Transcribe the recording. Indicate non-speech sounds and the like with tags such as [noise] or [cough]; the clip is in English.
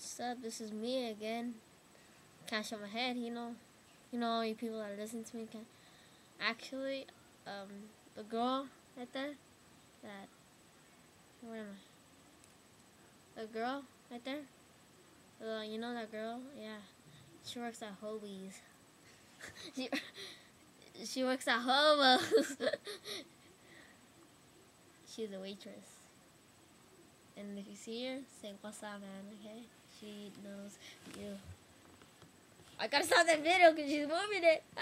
What's up? This is me again. Can't show my head, you know. You know, all you people that listen to me can. Actually, um, the girl right there, that. Where am I? The girl right there. Uh, you know that girl? Yeah. She works at Hobie's. [laughs] she, she works at Hobo's. [laughs] She's a waitress. If you see her, say what's up, man, okay? She knows you. I gotta stop that video because she's moving it.